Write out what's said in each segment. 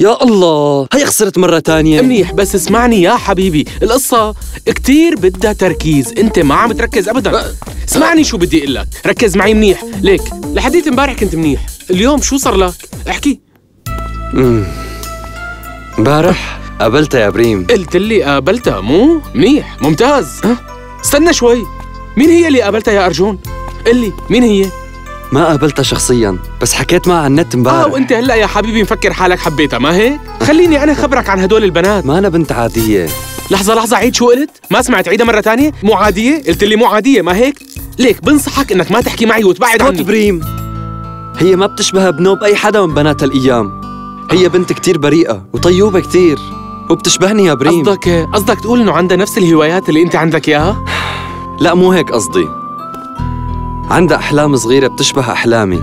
يا الله هي خسرت مرة تانية. منيح بس اسمعني يا حبيبي القصة كتير بدها تركيز انت ما عم تركز ابدا. اسمعني شو بدي أقول لك ركز معي منيح. ليك لحديت امبارح كنت منيح اليوم شو صار لك؟ احكي. امبارح قابلتها يا بريم قلت لي قابلتها مو منيح ممتاز. ها استنى شوي مين هي اللي قابلتها يا أرجون؟ قل لي مين هي؟ ما قابلتها شخصيا بس حكيت معها على النت آه امبارح وأنت هلأ يا حبيبي مفكر حالك حبيتها ما هيك خليني أنا خبرك عن هدول البنات ما أنا بنت عادية لحظة لحظة عيد شو قلت؟ ما سمعت عيدها مرة تانية؟ مو عادية؟ قلت لي مو عادية ما هيك؟ ليك بنصحك إنك ما تحكي معي وتبعد عني بريم هي ما بتشبه بنوب أي حدا من بنات هالأيام هي بنت كتير بريئة وطيوبة كتير وبتشبهني يا بريم قصدك قصدك تقول إنه عندها نفس الهوايات اللي أنت عندك إياها؟ لا مو هيك قصدي عندها أحلام صغيرة بتشبه أحلامي.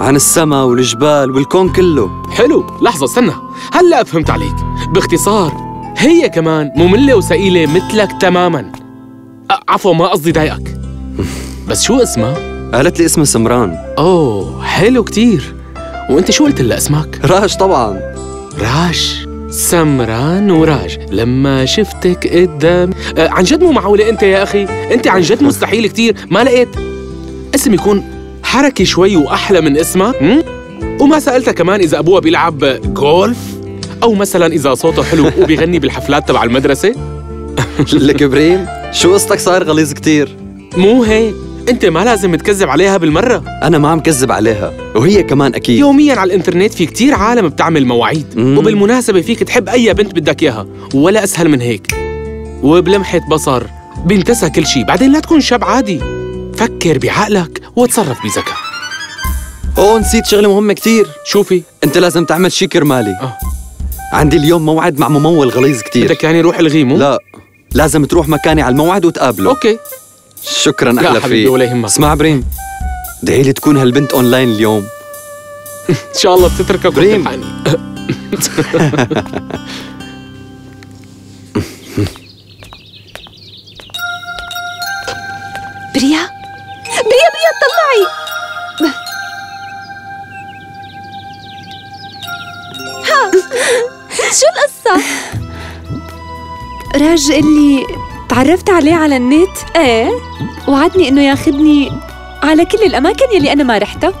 عن السما والجبال والكون كله. حلو لحظة استنى. هلا فهمت عليك. باختصار هي كمان مملة وثقيلة مثلك تماما. عفوا ما قصدي ضايقك. بس شو اسمها؟ قالت لي اسمها سمران. أوه حلو كتير. وأنت شو قلت لها اسمك؟ راج طبعا. راج سمران وراج لما شفتك قدام. عن جد مو معقولة أنت يا أخي؟ أنت عن جد مستحيل كتير. ما لقيت. اسم يكون حركي شوي وأحلى من اسمك م? وما سألتها كمان إذا ابوها بيلعب جولف أو مثلا إذا صوته حلو وبيغني بالحفلات تبع المدرسة. لك بريم شو قصتك صاير غليظ كتير؟ مو هيك أنت ما لازم تكذب عليها بالمرة. أنا ما عم كذب عليها وهي كمان أكيد. يوميا على الإنترنت في كتير عالم بتعمل مواعيد مم. وبالمناسبة فيك تحب أي بنت بدك إياها ولا أسهل من هيك. وبلمحة بصر بينتسى كل شيء بعدين لا تكون شاب عادي. فكر بعقلك وتصرف بذكاء. أوه نسيت شغلة مهمة كتير. شوفي أنت لازم تعمل شي كرمالي. آه. عندي اليوم موعد مع ممول غليظ كتير. بدك يعني روح الغي مو؟ لا لازم تروح مكاني على الموعد وتقابله. okay. شكرا حبيبي فيك. ولا يهمك. اسمع بريم. ادعي لي تكون هالبنت أونلاين اليوم. إن شاء الله بتتركك بريم. شو القصة؟ راج اللي تعرفت عليه على النت؟ إيه. وعدني إنه ياخدني على كل الأماكن يلي أنا ما رحتها.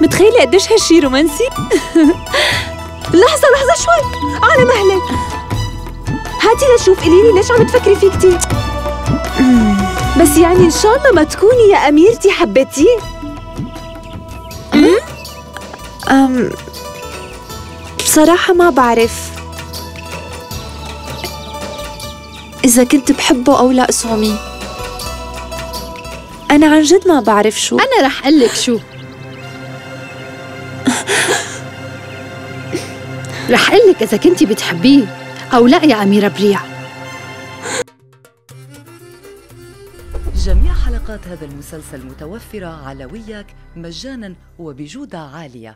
متخيلة قديش هالشي رومانسي؟ لحظة لحظة شوي. على مهلك. هاتي لشوف قولي لي ليش عم تفكري فيه كتير؟ بس يعني إن شاء الله ما تكوني يا أميرتي حبيتيه. أم بصراحة ما بعرف إذا كنت بحبه أو لا سومي. أنا عن جد ما بعرف شو. أنا رح أقول لك شو. رح أقول لك إذا كنتي بتحبيه أو لا يا أميرة بريع. جميع حلقات هذا المسلسل متوفرة على وياك مجانا وبجودة عالية.